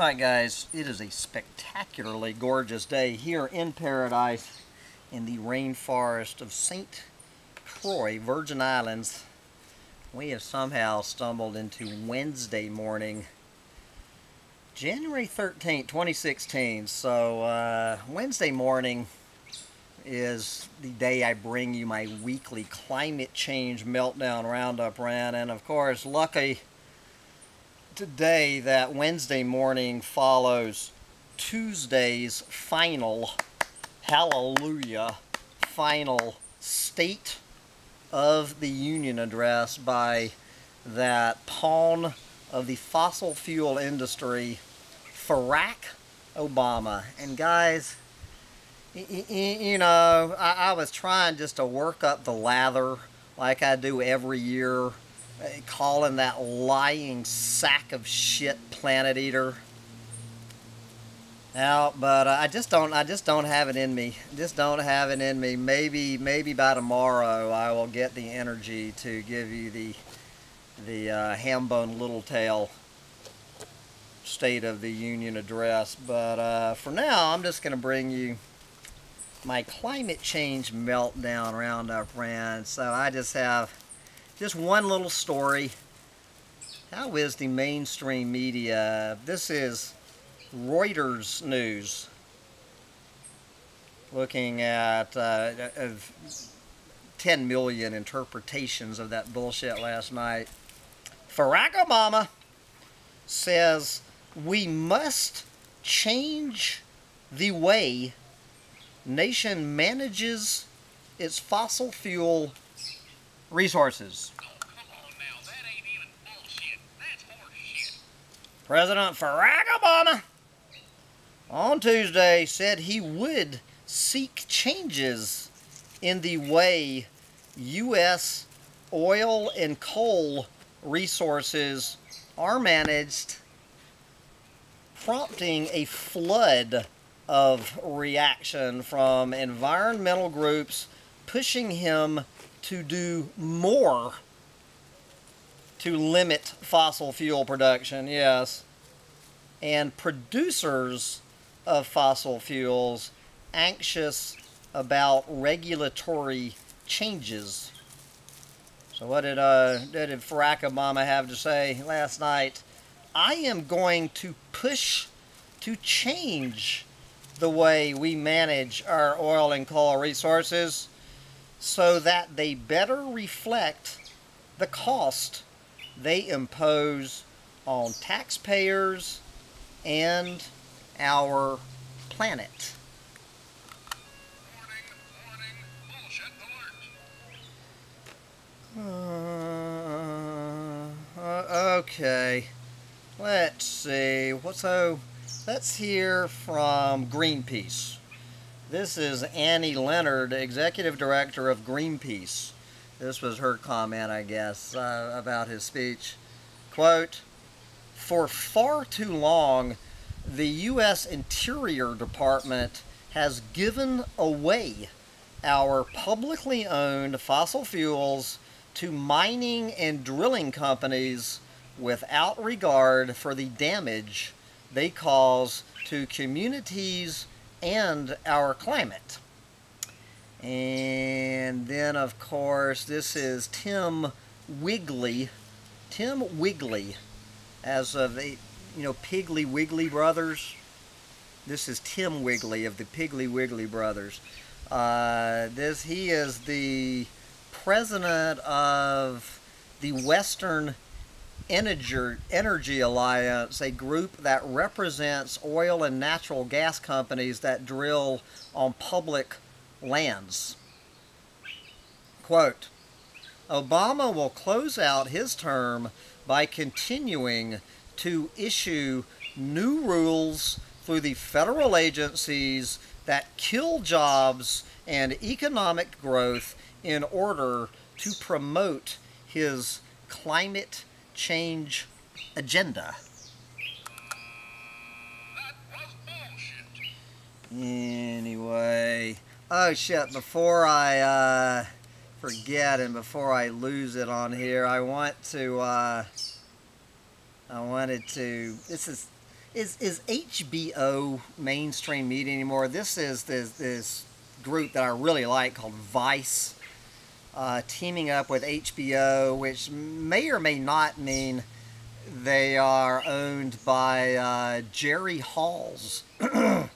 Alright guys, it is a spectacularly gorgeous day here in paradise in the rainforest of St. Croix, Virgin Islands. We have somehow stumbled into Wednesday morning, January 13, 2016. So uh, Wednesday morning is the day I bring you my weekly climate change meltdown roundup rant. And of course, lucky today that Wednesday morning follows Tuesday's final, hallelujah, final State of the Union address by that pawn of the fossil fuel industry, Barack Obama. And guys, you know, I was trying just to work up the lather like I do every year calling that lying sack of shit planet eater. Now, but uh, I just don't. I just don't have it in me. Just don't have it in me. Maybe, maybe by tomorrow I will get the energy to give you the the uh, hambone little tail State of the Union address. But uh, for now, I'm just going to bring you my climate change meltdown roundup rant. So I just have just one little story. How is the mainstream media? This is Reuters News. Looking at uh, 10 million interpretations of that bullshit last night. Barack Obama says we must change the way nation manages its fossil fuel resources. President Barack Obama on Tuesday said he would seek changes in the way U.S. oil and coal resources are managed, prompting a flood of reaction from environmental groups pushing him to do more to limit fossil fuel production, yes, and producers of fossil fuels anxious about regulatory changes. So what did, uh, did Obama have to say last night? I am going to push to change the way we manage our oil and coal resources so that they better reflect the cost they impose on taxpayers and our planet. Uh, okay, let's see. What's so? Let's hear from Greenpeace. This is Annie Leonard, Executive Director of Greenpeace. This was her comment, I guess, uh, about his speech. Quote, For far too long, the U.S. Interior Department has given away our publicly owned fossil fuels to mining and drilling companies without regard for the damage they cause to communities and our climate. And then, of course, this is Tim Wigley. Tim Wigley, as of the, you know, Piggly Wiggly Brothers. This is Tim Wigley of the Piggly Wiggly Brothers. Uh, this He is the president of the Western Energy, Energy Alliance, a group that represents oil and natural gas companies that drill on public lands. Quote, Obama will close out his term by continuing to issue new rules through the federal agencies that kill jobs and economic growth in order to promote his climate change agenda. Anyway, oh shit, before I uh, forget and before I lose it on here, I want to, uh, I wanted to, this is, is is HBO mainstream media anymore? This is this this group that I really like called Vice, uh, teaming up with HBO, which may or may not mean they are owned by uh, Jerry Hall's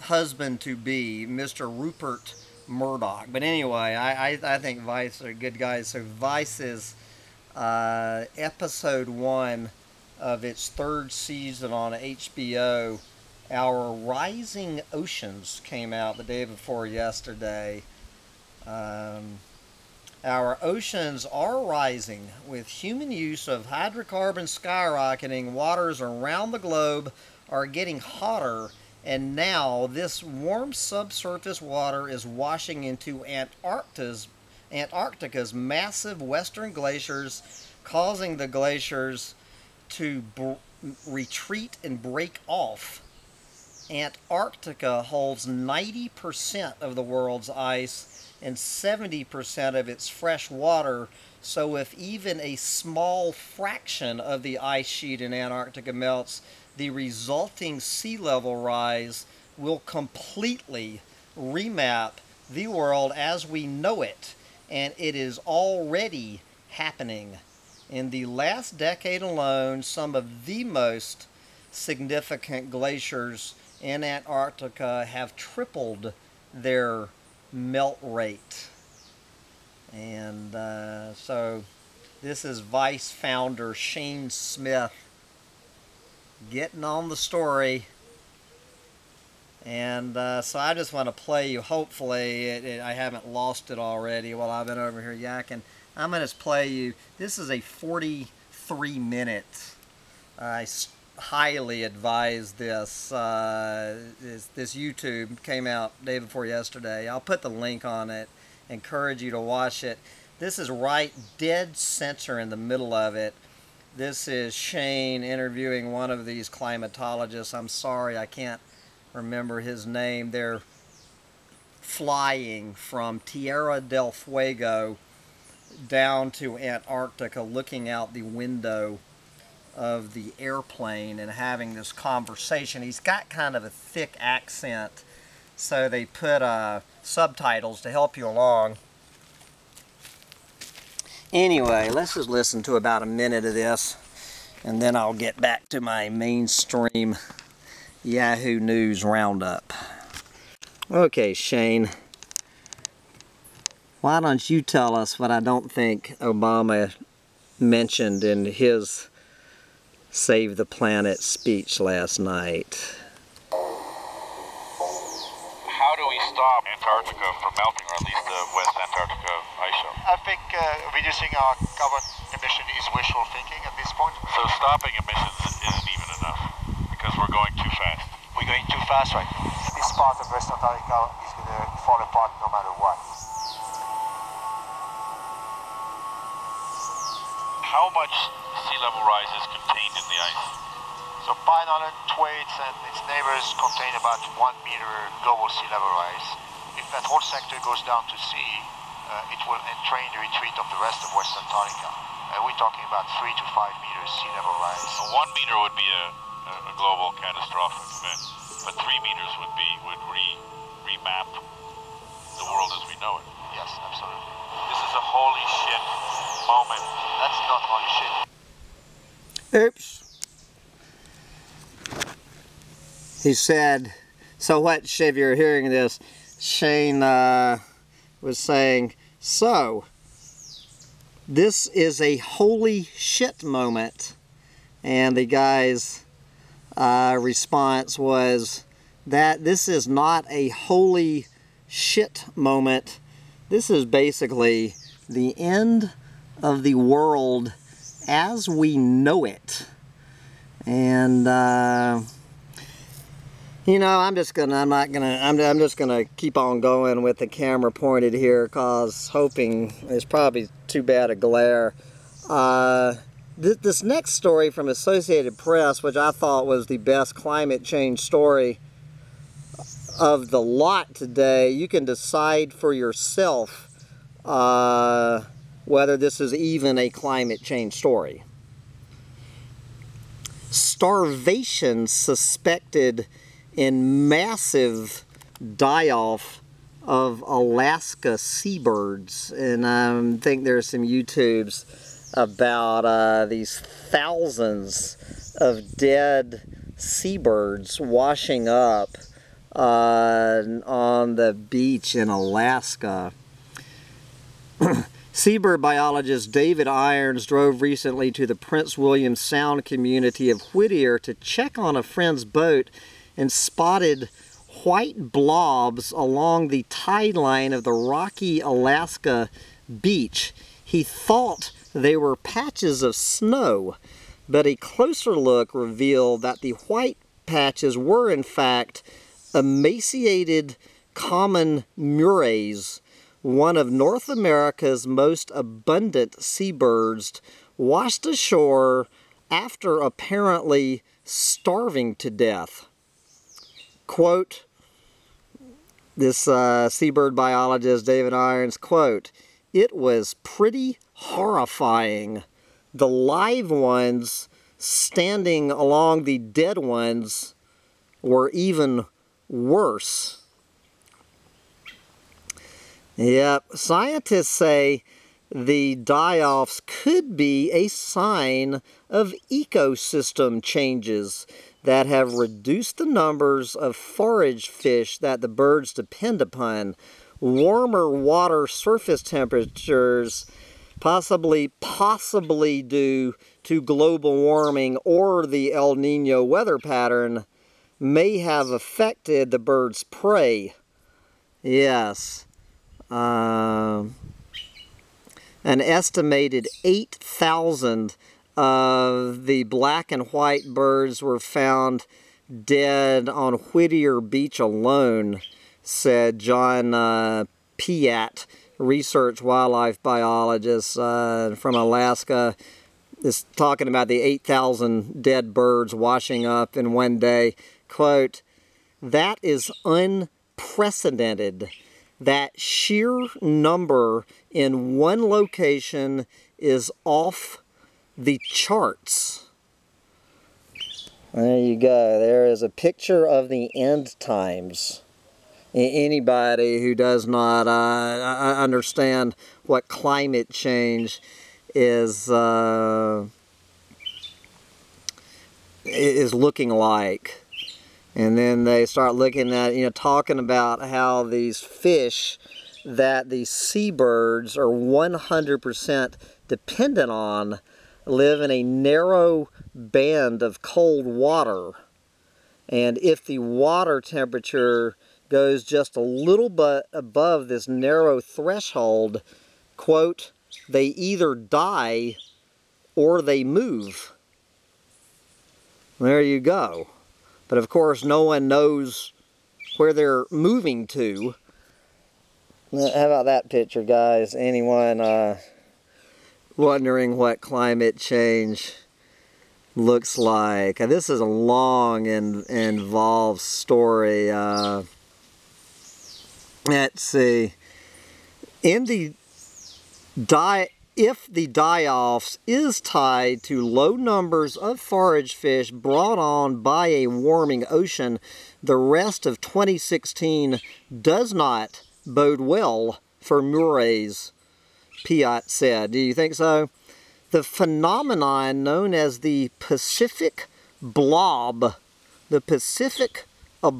husband to be, Mr. Rupert Murdoch. But anyway, I, I, I, think Vice are good guys. So Vice is uh, episode one of its third season on HBO. Our Rising Oceans came out the day before yesterday. Um, our oceans are rising with human use of hydrocarbons skyrocketing. Waters around the globe are getting hotter and now this warm subsurface water is washing into Antarctica's, Antarctica's massive western glaciers, causing the glaciers to retreat and break off. Antarctica holds 90% of the world's ice and 70% of its fresh water. So if even a small fraction of the ice sheet in Antarctica melts, the resulting sea level rise will completely remap the world as we know it. And it is already happening. In the last decade alone, some of the most significant glaciers in Antarctica have tripled their melt rate. And uh, so this is Vice founder Shane Smith getting on the story. And uh, so I just want to play you, hopefully it, it, I haven't lost it already while I've been over here yakking. I'm going to play you, this is a 43 minute. I highly advise this. Uh, this. This YouTube came out day before yesterday. I'll put the link on it. Encourage you to watch it. This is right dead center in the middle of it. This is Shane interviewing one of these climatologists. I'm sorry, I can't remember his name. They're flying from Tierra del Fuego down to Antarctica, looking out the window of the airplane and having this conversation. He's got kind of a thick accent, so they put uh, subtitles to help you along. Anyway, let's just listen to about a minute of this and then I'll get back to my mainstream Yahoo News roundup. Okay, Shane. Why don't you tell us what I don't think Obama mentioned in his Save the Planet speech last night? How do we stop Antarctica from melting, or at least the West Antarctica ice shelf? I think uh, reducing our carbon emission is wishful thinking at this point. So stopping emissions isn't even enough because we're going too fast. We're going too fast right. This part of West Antarctica is going to fall apart no matter what. How much sea level rise is contained in the ice? So Pine Island, Thwaites and its neighbors contain about one meter global sea level rise. If that whole sector goes down to sea, uh, it will entrain the retreat of the rest of West Antarctica. Uh, we're talking about three to five meters sea level rise. So one meter would be a, a global catastrophic event, but three meters would be would re remap the world as we know it. Yes, absolutely. This is a holy shit moment. That's not holy shit. Oops. He said, so what, Shiv, you're hearing this, Shane uh, was saying, so, this is a holy shit moment. And the guy's uh, response was that this is not a holy shit moment. This is basically the end of the world as we know it. And, uh, you know, I'm just gonna, I'm not gonna, I'm, I'm just gonna keep on going with the camera pointed here cause hoping it's probably too bad a glare. Uh, th this next story from Associated Press, which I thought was the best climate change story of the lot today, you can decide for yourself uh, whether this is even a climate change story. starvation suspected in massive die-off of Alaska seabirds. And I think there's some YouTubes about uh, these thousands of dead seabirds washing up uh, on the beach in Alaska. Seabird biologist David Irons drove recently to the Prince William Sound community of Whittier to check on a friend's boat and spotted white blobs along the tide line of the rocky Alaska beach. He thought they were patches of snow, but a closer look revealed that the white patches were in fact emaciated common murres, one of North America's most abundant seabirds, washed ashore after apparently starving to death. Quote, this uh, seabird biologist, David Irons, quote, it was pretty horrifying. The live ones standing along the dead ones were even worse. Yep, scientists say the die-offs could be a sign of ecosystem changes that have reduced the numbers of forage fish that the birds depend upon. Warmer water surface temperatures, possibly, possibly due to global warming or the El Nino weather pattern, may have affected the bird's prey. Yes. Uh, an estimated 8,000 of the black and white birds were found dead on Whittier Beach alone, said John uh, Piatt, research wildlife biologist uh, from Alaska, is talking about the 8,000 dead birds washing up in one day. Quote, that is unprecedented. That sheer number in one location is off the charts. There you go. There is a picture of the end times. Anybody who does not uh, understand what climate change is uh, is looking like. And then they start looking at, you know, talking about how these fish that these seabirds are 100% dependent on live in a narrow band of cold water. And if the water temperature goes just a little bit above this narrow threshold, quote, they either die or they move. There you go. But of course, no one knows where they're moving to. How about that picture, guys? Anyone uh, wondering what climate change looks like. This is a long and involved story. Uh, let's see. In the die, if the die-offs is tied to low numbers of forage fish brought on by a warming ocean, the rest of 2016 does not bode well for murres Piatt said. Do you think so? The phenomenon known as the Pacific blob, the Pacific, uh,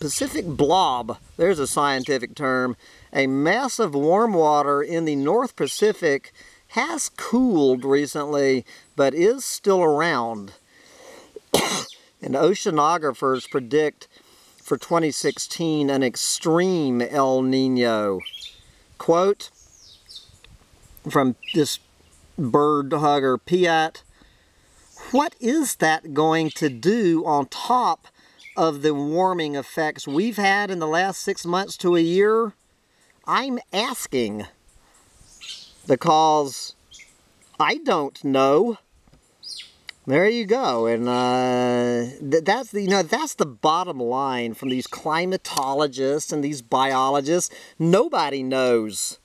Pacific blob, there's a scientific term, a mass of warm water in the North Pacific has cooled recently, but is still around. and oceanographers predict for 2016 an extreme El Nino. Quote, from this bird hugger Piatt, What is that going to do on top of the warming effects we've had in the last six months to a year? I'm asking because I don't know. There you go, and uh, that's the you know that's the bottom line from these climatologists and these biologists. Nobody knows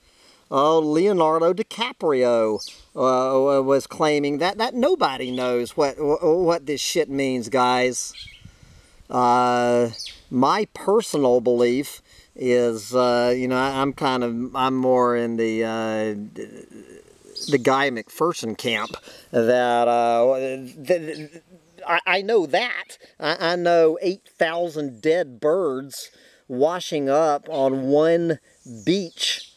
Oh, Leonardo DiCaprio uh, was claiming that that nobody knows what what this shit means, guys. Uh, my personal belief is, uh, you know, I, am kind of, I'm more in the uh, the Guy McPherson camp that, uh, I, I, know that. I, I know 8,000 dead birds washing up on one beach.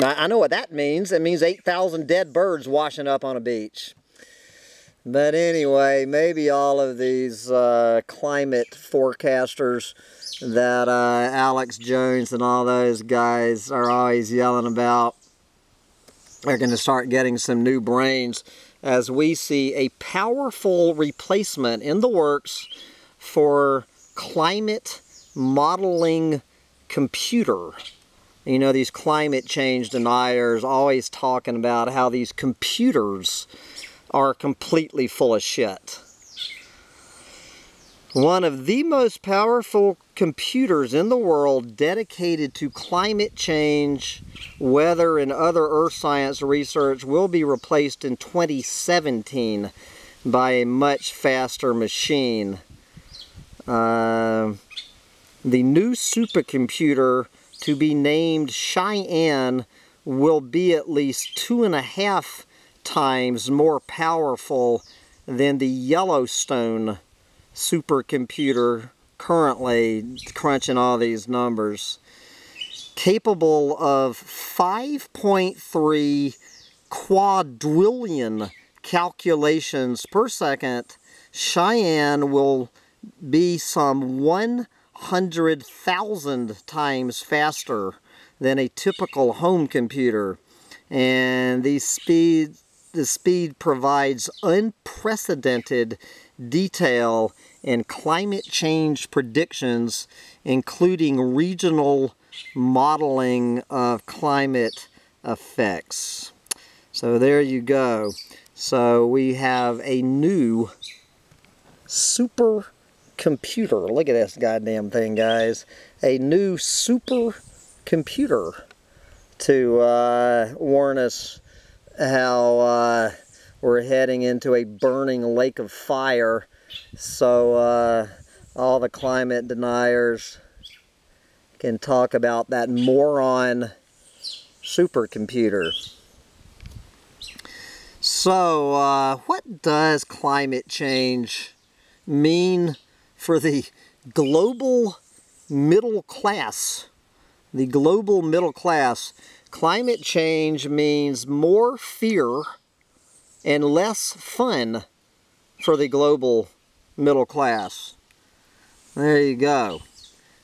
I know what that means. It means 8,000 dead birds washing up on a beach. But anyway, maybe all of these uh, climate forecasters that uh, Alex Jones and all those guys are always yelling about They're going to start getting some new brains as we see a powerful replacement in the works for climate modeling computer. You know, these climate change deniers always talking about how these computers are completely full of shit. One of the most powerful computers in the world dedicated to climate change, weather, and other earth science research will be replaced in 2017 by a much faster machine. Uh, the new supercomputer to be named Cheyenne will be at least two and a half times more powerful than the Yellowstone supercomputer currently crunching all these numbers. Capable of 5.3 quadrillion calculations per second, Cheyenne will be some 100,000 times faster than a typical home computer. And these speeds the speed provides unprecedented detail in climate change predictions, including regional modeling of climate effects. So there you go. So we have a new super computer. Look at this goddamn thing, guys. A new super computer to uh, warn us how uh, we're heading into a burning lake of fire. So uh, all the climate deniers can talk about that moron supercomputer. So uh, what does climate change mean for the global middle class? The global middle class Climate change means more fear and less fun for the global middle class. There you go.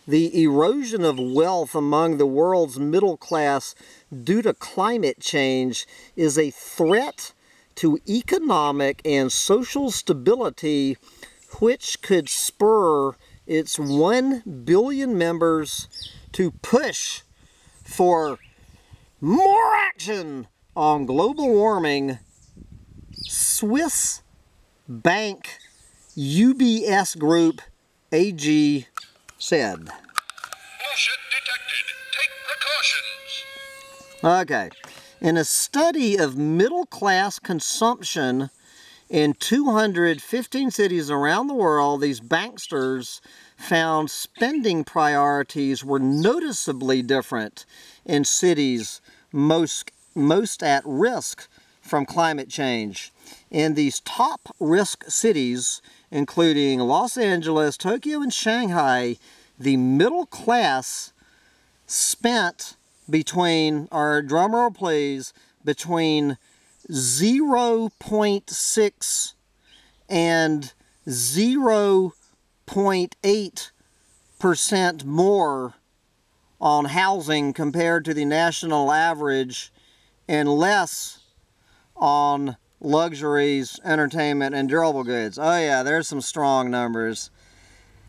The erosion of wealth among the world's middle class due to climate change is a threat to economic and social stability which could spur its 1 billion members to push for more action on global warming. Swiss bank UBS Group AG said. Bullshit detected. Take precautions. Okay. In a study of middle class consumption in 215 cities around the world, these banksters found spending priorities were noticeably different in cities most, most at risk from climate change. In these top risk cities, including Los Angeles, Tokyo, and Shanghai, the middle class spent between, or drumroll please, between 0.6 and 0.8% more on housing compared to the national average and less on luxuries, entertainment, and durable goods. Oh yeah, there's some strong numbers.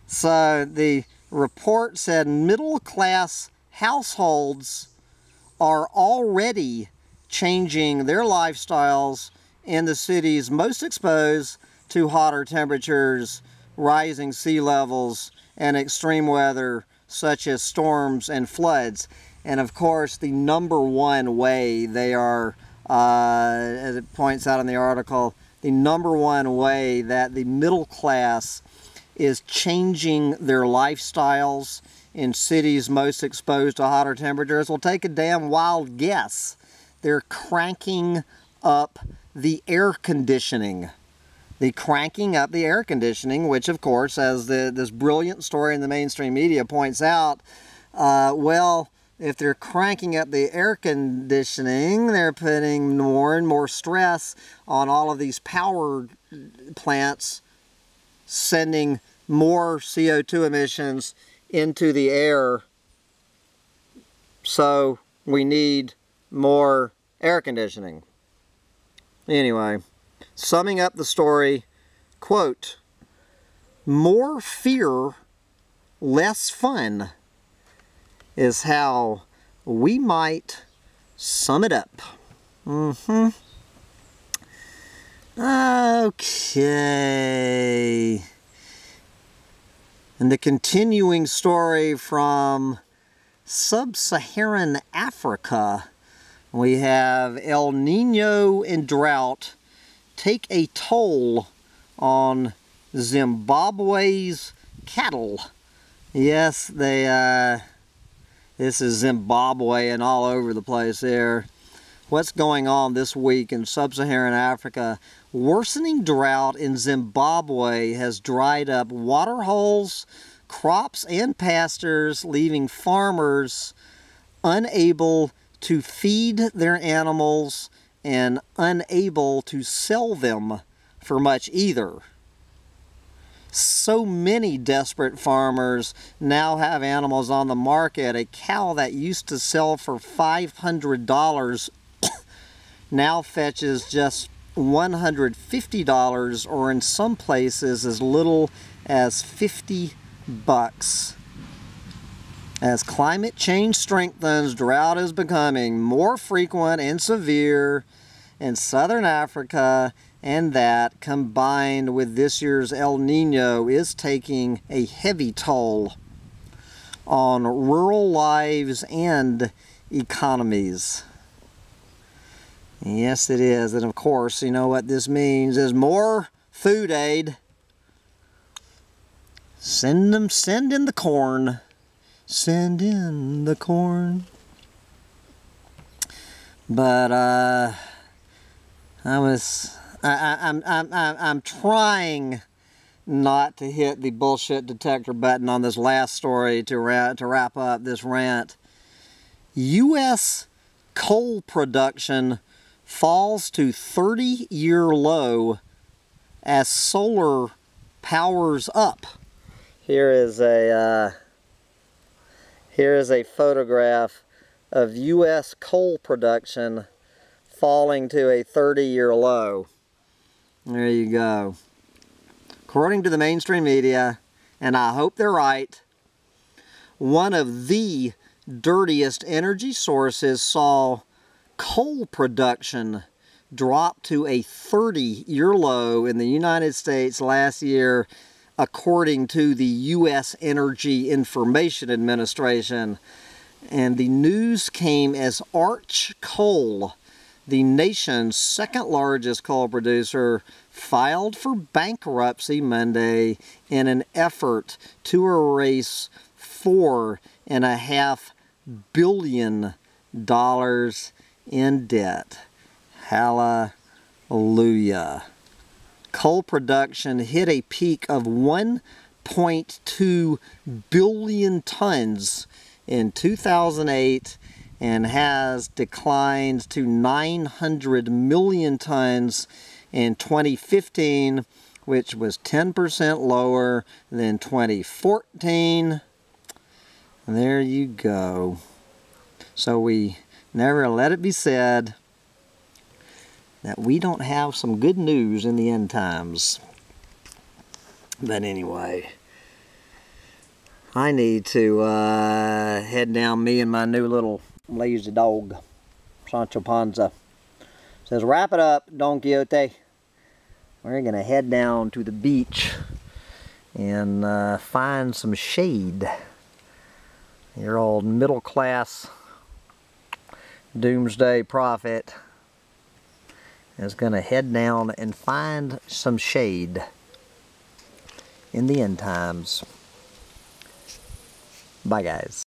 So the report said middle class households are already changing their lifestyles in the cities most exposed to hotter temperatures, rising sea levels, and extreme weather such as storms and floods. And of course, the number one way they are, uh, as it points out in the article, the number one way that the middle class is changing their lifestyles in cities most exposed to hotter temperatures. Well, take a damn wild guess. They're cranking up the air conditioning. The cranking up the air conditioning, which of course, as the, this brilliant story in the mainstream media points out, uh, well, if they're cranking up the air conditioning, they're putting more and more stress on all of these power plants, sending more CO2 emissions into the air. So we need more air conditioning. Anyway, summing up the story, quote, more fear, less fun is how we might sum it up. Mm-hmm. Okay. And the continuing story from sub-Saharan Africa, we have El Nino and drought take a toll on Zimbabwe's cattle. Yes, they uh, this is Zimbabwe and all over the place there. What's going on this week in sub-Saharan Africa? Worsening drought in Zimbabwe has dried up water holes, crops, and pastures, leaving farmers unable to feed their animals and unable to sell them for much either so many desperate farmers now have animals on the market. A cow that used to sell for $500 now fetches just $150 or in some places as little as 50 bucks. As climate change strengthens, drought is becoming more frequent and severe in southern Africa and that combined with this year's El Nino is taking a heavy toll on rural lives and economies. Yes, it is. And of course, you know what this means is more food aid. Send them, send in the corn. Send in the corn. But, uh, I was I, I'm, I'm, I'm trying not to hit the bullshit detector button on this last story to, ra to wrap up this rant. U.S. coal production falls to 30-year low as solar powers up. Here is a uh, here is a photograph of U.S. coal production falling to a 30-year low. There you go. According to the mainstream media, and I hope they're right, one of the dirtiest energy sources saw coal production drop to a 30-year low in the United States last year, according to the U.S. Energy Information Administration. And the news came as Arch Coal the nation's second largest coal producer, filed for bankruptcy Monday in an effort to erase four and a half billion dollars in debt. Hallelujah. Coal production hit a peak of 1.2 billion tons in 2008 and has declined to 900 million tons in 2015, which was 10% lower than 2014. There you go. So we never let it be said that we don't have some good news in the end times. But anyway, I need to uh, head down me and my new little lazy dog, Sancho Panza. Says, wrap it up, Don Quixote. We're going to head down to the beach and uh, find some shade. Your old middle class Doomsday Prophet is going to head down and find some shade in the end times. Bye, guys.